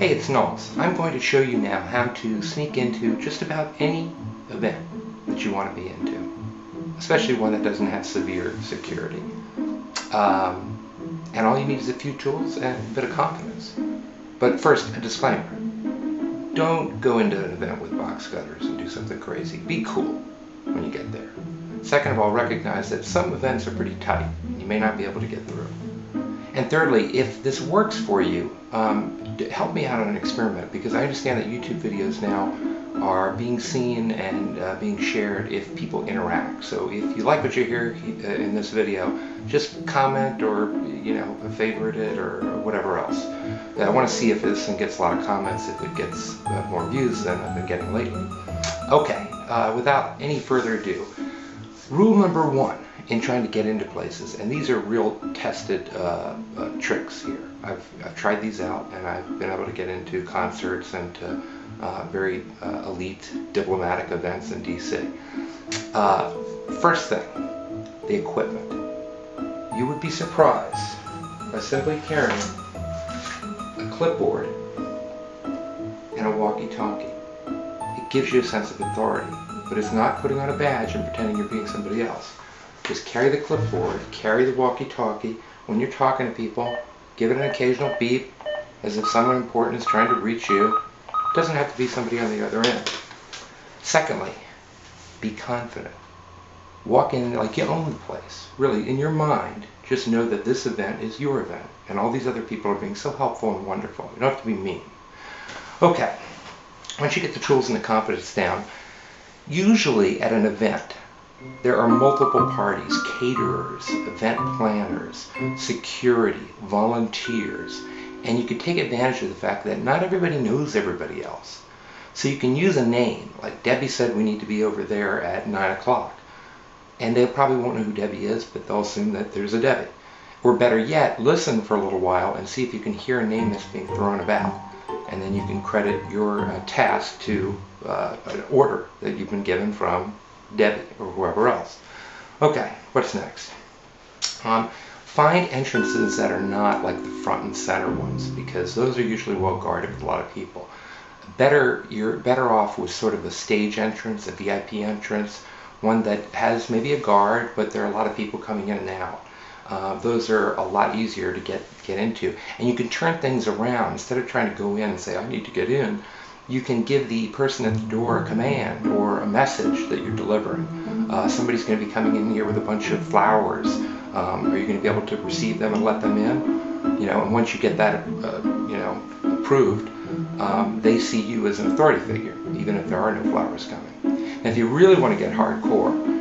Hey, it's Nalts. I'm going to show you now how to sneak into just about any event that you want to be into, especially one that doesn't have severe security. Um, and all you need is a few tools and a bit of confidence. But first, a disclaimer. Don't go into an event with box cutters and do something crazy. Be cool when you get there. Second of all, recognize that some events are pretty tight. You may not be able to get through. And thirdly, if this works for you, um, help me out on an experiment because I understand that YouTube videos now are being seen and uh, being shared if people interact. So if you like what you hear uh, in this video, just comment or you know favorite it or, whatever else. I want to see if this thing gets a lot of comments, if it gets uh, more views than I've been getting lately. Okay, uh, without any further ado, rule number one in trying to get into places, and these are real tested uh, uh, tricks here. I've, I've tried these out and I've been able to get into concerts and to uh, very uh, elite diplomatic events in DC. Uh, first thing, the equipment. You would be surprised by simply carrying a clipboard and a walkie-talkie. It gives you a sense of authority, but it's not putting on a badge and pretending you're being somebody else. Just carry the clipboard, carry the walkie-talkie. When you're talking to people, give it an occasional beep as if someone important is trying to reach you. It doesn't have to be somebody on the other end. Secondly, be confident. Walk in like you own the place. Really, in your mind, just know that this event is your event and all these other people are being so helpful and wonderful. You don't have to be mean. Okay, once you get the tools and the confidence down, usually at an event, there are multiple parties, caterers, event planners, security, volunteers, and you can take advantage of the fact that not everybody knows everybody else. So you can use a name, like Debbie said we need to be over there at 9 o'clock. And they probably won't know who Debbie is, but they'll assume that there's a Debbie. Or better yet, listen for a little while and see if you can hear a name that's being thrown about. And then you can credit your uh, task to uh, an order that you've been given from Debbie or whoever else. Okay, what's next? Um, find entrances that are not like the front and center ones because those are usually well guarded with a lot of people. Better, you're better off with sort of a stage entrance, a VIP entrance, one that has maybe a guard, but there are a lot of people coming in and out. Uh, those are a lot easier to get get into, and you can turn things around instead of trying to go in and say I need to get in you can give the person at the door a command or a message that you're delivering. Uh, somebody's going to be coming in here with a bunch of flowers. Um, are you going to be able to receive them and let them in? You know, and once you get that, uh, you know, approved, um, they see you as an authority figure, even if there are no flowers coming. If you really want to get hardcore,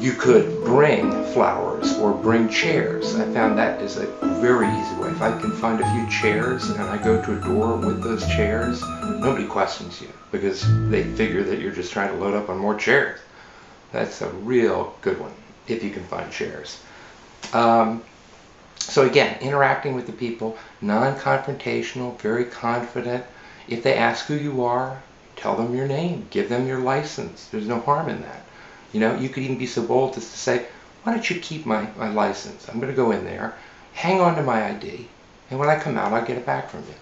you could bring flowers or bring chairs. I found that is a very easy way. If I can find a few chairs and I go to a door with those chairs, nobody questions you because they figure that you're just trying to load up on more chairs. That's a real good one if you can find chairs. Um, so again, interacting with the people, non-confrontational, very confident. If they ask who you are, tell them your name, give them your license. There's no harm in that. You know, you could even be so bold as to say, why don't you keep my, my license? I'm going to go in there, hang on to my ID, and when I come out, I'll get it back from you.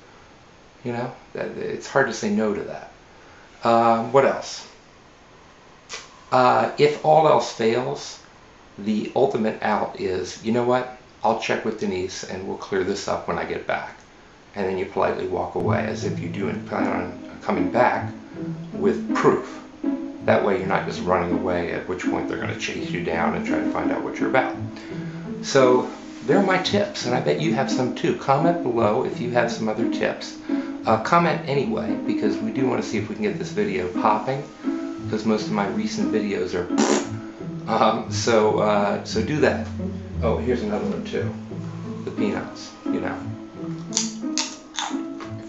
You know, it's hard to say no to that. Um, what else? Uh, if all else fails, the ultimate out is, you know what, I'll check with Denise and we'll clear this up when I get back. And then you politely walk away as if you do plan on coming back with proof. That way you're not just running away, at which point they're going to chase you down and try to find out what you're about. So there are my tips, and I bet you have some too. Comment below if you have some other tips. Uh, comment anyway, because we do want to see if we can get this video popping, because most of my recent videos are... Um, so, uh, so do that. Oh, here's another one too. The peanuts, you know.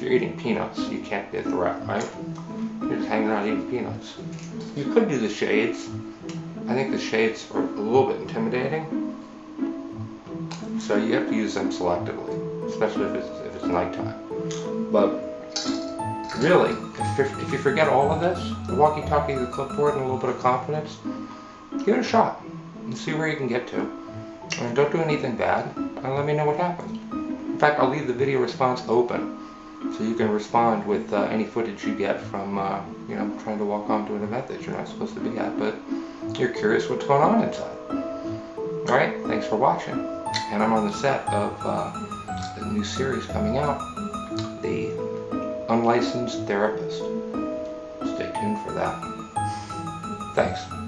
You're eating peanuts, you can't be a threat, right? You're just hanging around eating peanuts. You could do the shades. I think the shades are a little bit intimidating. So you have to use them selectively, especially if it's, if it's nighttime. But really, if, if you forget all of this, the walkie-talkie, the clipboard, and a little bit of confidence, give it a shot and see where you can get to. And don't do anything bad, and let me know what happens. In fact, I'll leave the video response open so you can respond with uh, any footage you get from, uh, you know, trying to walk onto an event that you're not supposed to be at, but you're curious what's going on inside. All right, thanks for watching. And I'm on the set of uh, a new series coming out, The Unlicensed Therapist. Stay tuned for that. Thanks.